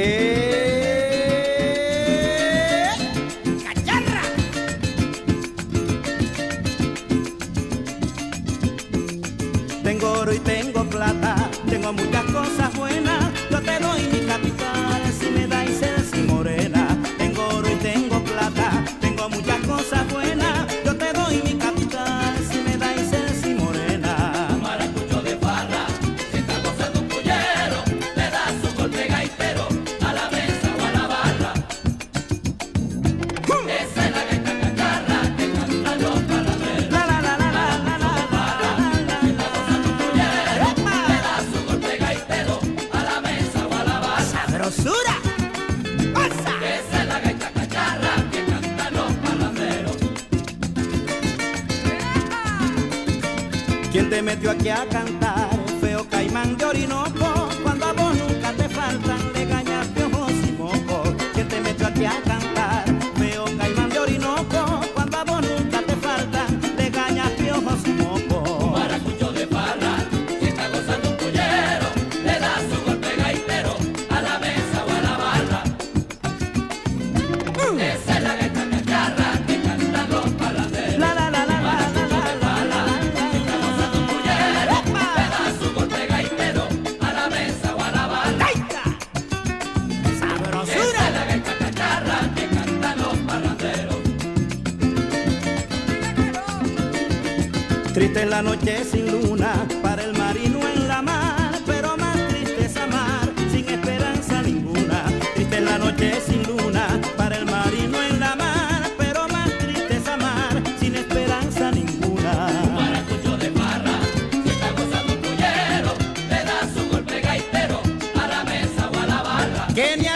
Eh, ¡Cacharra! Tengo oro y tengo plata, tengo muchas cosas buenas. Yo te doy mi capital si me dais el si morena. Tengo oro y tengo plata, tengo muchas cosas ¿Quién te metió aquí a cantar? Feo caimán de Orinoco. Cuando a vos nunca te faltan legañas, piojos y mocos. ¿Quién te metió aquí a cantar? Triste es la noche sin luna para el marino en la mar, pero más triste es amar sin esperanza ninguna. Triste es la noche sin luna para el marino en la mar, pero más triste es amar sin esperanza ninguna. Maracucho de farra, si está gozando un pollero, le da su golpe gaitero a la mesa o a la barra. Que ni